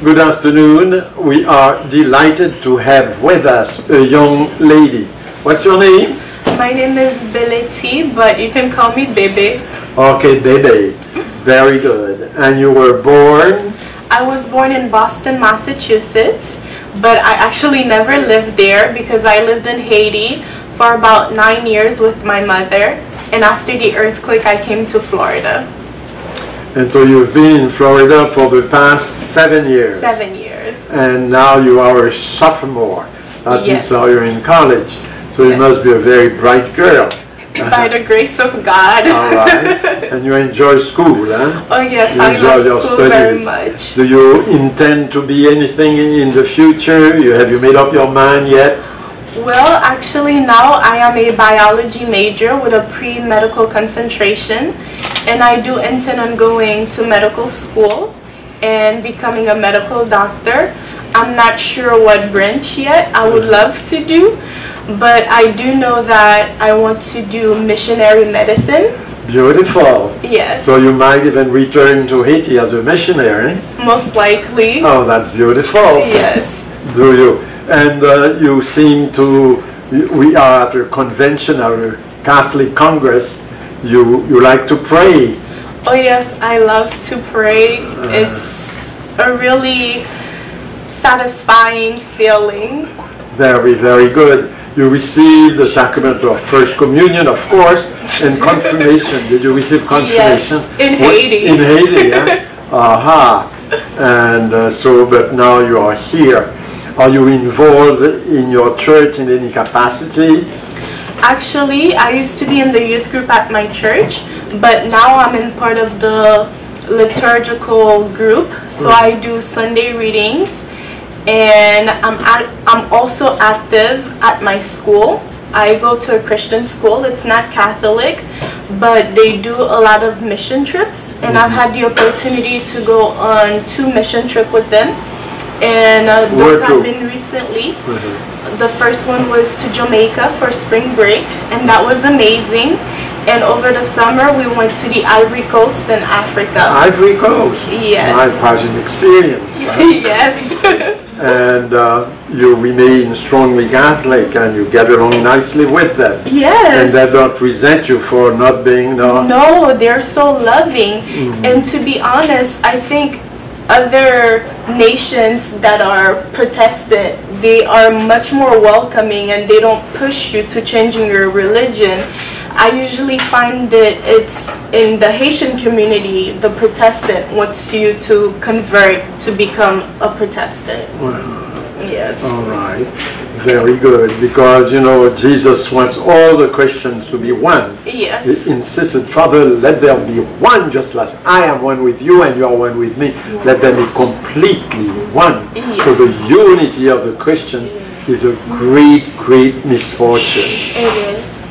Good afternoon. We are delighted to have with us a young lady. What's your name? My name is Belettie, but you can call me Bebe. Okay, Bebe. Very good. And you were born? I was born in Boston, Massachusetts, but I actually never lived there because I lived in Haiti for about nine years with my mother. And after the earthquake, I came to Florida. And so you've been in Florida for the past seven years. Seven years. And now you are a sophomore. That means Yes. now you're in college. So you must be a very bright girl. By the grace of God. All right. and you enjoy school, huh? oh yes, You I enjoy love your school very studies. much. Do you intend to be anything in the future? You have you made up your mind yet? Well, actually now I am a biology major with a pre-medical concentration and I do intend on going to medical school and becoming a medical doctor. I'm not sure what branch yet I would love to do, but I do know that I want to do missionary medicine. Beautiful. Yes, So you might even return to Haiti as a missionary. most likely. Oh, that's beautiful. Yes. Do you? And uh, you seem to, we are at a convention, our Catholic Congress. You, you like to pray. Oh yes, I love to pray. It's a really satisfying feeling. Very, very good. You received the sacrament of First Communion, of course, and confirmation. Did you receive confirmation? Yes, in What- Haiti. In Haiti, yeah? Aha. And uh, so, but now you are here. Are you involved in your church in any capacity? Actually, I used to be in the youth group at my church, but now I'm in part of the liturgical group. So mm. I do Sunday readings, and I'm at, I'm also active at my school. I go to a Christian school. It's not Catholic, but they do a lot of mission trips, and I've mm-hmm. had the opportunity to go on two mission trip with them. And uh, those to? have been recently. The first one was to Jamaica for spring break, and that was amazing. And over the summer, we went to the Ivory Coast in Africa. Ivory Coast. Yes. My passion experience. yes. and uh, you remain strongly Catholic and you get along nicely with them. Yes. And they don't resent you for not being the. No, they're so loving. And to be honest, I think other nations that are Protestant, they are much more welcoming and they don't push you to changing your religion. I usually find that it's in the Haitian community, the Protestant wants you to convert to become a Protestant. Yes. All right. Very good. Because, you know, Jesus wants all the Christians to be one. Yes. He insisted, Father, let there be one just as I am one with you and you are one with me. Let them be completely one. Yes. So the unity of the Christian is a great, great misfortune. It is.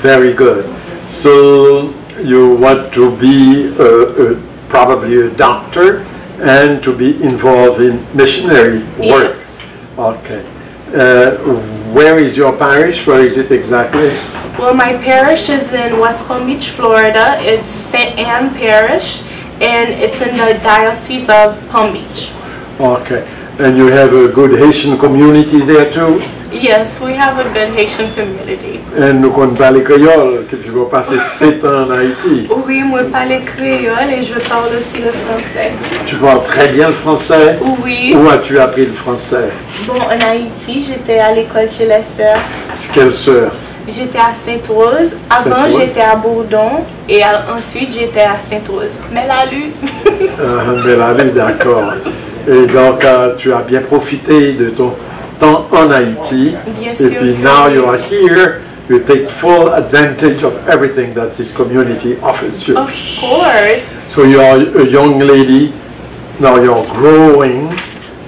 Very good. So you want to be a, a, probably a doctor and to be involved in missionary work. Yes. Okay. Uh, where is your parish? Where is it exactly? Well, my parish is in West Palm Beach, Florida. It's St. Anne Parish, and it's in the Diocese of Palm Beach. Okay. And you have a good Haitian community there too? Yes, we have a good Haitian community. And nous connaissons pas les créoles, que tu vas passer 7 ans en Haïti. Oui, moi parle créole et je parle aussi le français. Tu parles très bien le français. Oui. Où as-tu appris le français? Bon, en Haïti, j'étais à l'école chez les sœurs. Quelle sœur? J'étais à Sainte-Rose. Avant, j'étais à Bourdon. Et à- ensuite, j'étais à Sainte-Rose. Mais la lu. Ah, mais allez, d'accord. Et donc, euh, tu as bien profité de ton en Haïti. Bien Et puis, now you are here. You take full advantage of everything that this community offers you. Of course. So you are a young lady. Now you're growing.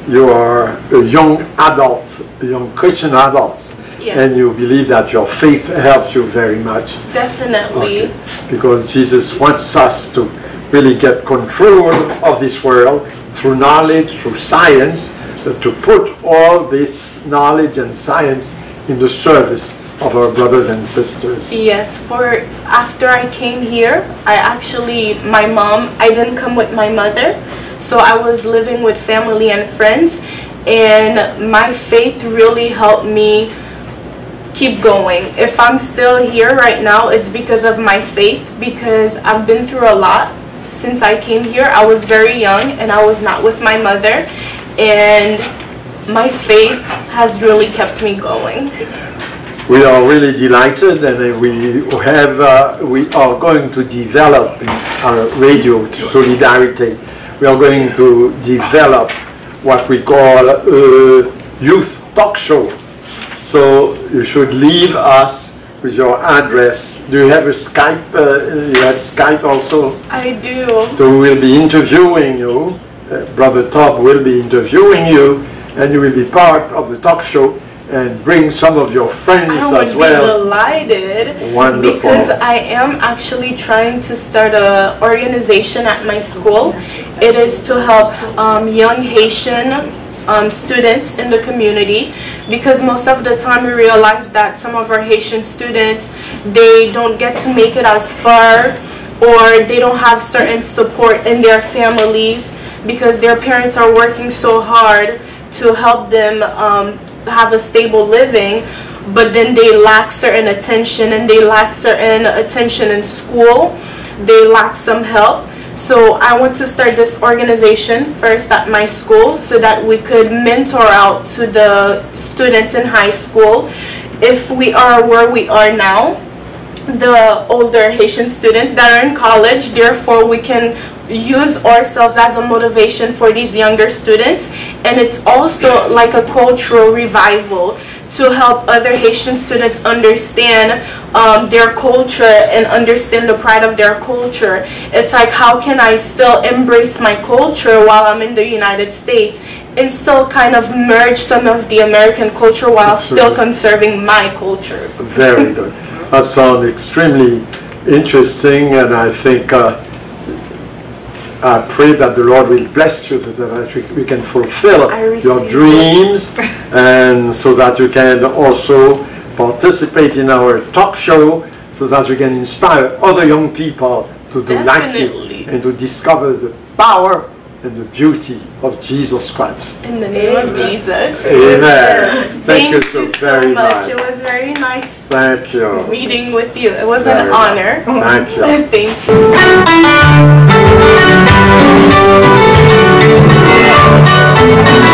You are a young adult, a young Christian adult. Yes. And you believe that your faith helps you very much. Definitely. Okay. Because Jesus wants us to really get control of this world through knowledge, through science, to put all this knowledge and science in the service of our brothers and sisters. Yes, for after I came here, I actually, my mom, I didn't come with my mother. So I was living with family and friends, and my faith really helped me keep going. If I'm still here right now, it's because of my faith, because I've been through a lot since I came here. I was very young and I was not with my mother, and my faith has really kept me going. We are really delighted and we have, uh, we are going to develop our radio Solidarity. We are going to develop what we call a youth talk show. So you should leave us with your address. Do you have a Skype? Uh, you have Skype also? I do. So we'll be interviewing you. Brother Tob will be interviewing you and you will be part of the talk show and bring some of your friends I as well. be delighted Wonderful. because I am actually trying to start a organization at my school. It is to help um, young Haitian um, students in the community because most of the time we realize that some of our Haitian students they don't get to make it as far or they don't have certain support in their families because their parents are working so hard to help them um, have a stable living but then they lack certain attention and they lack certain attention in school they lack some help so i want to start this organization first at my school so that we could mentor out to the students in high school if we are where we are now the older Haitian students that are in college. Therefore, we can use ourselves as a motivation for these younger students. And it's also like a cultural revival to help other Haitian students understand um, their culture and understand the pride of their culture. It's like, how can I still embrace my culture while I'm in the United States and still kind of merge some of the American culture while still conserving my culture? Very good. That sounds extremely interesting, and I think uh, I pray that the Lord will bless you so that we, we can fulfill your dreams, and so that you can also participate in our talk show, so that we can inspire other young people to do like you and to discover the power and the beauty of Jesus Christ. In the name of Jesus. Amen. Thank, you so so very much. much. It was very nice Thank you. meeting with you. It was Very an honor. Thank you. Thank you. Thank you.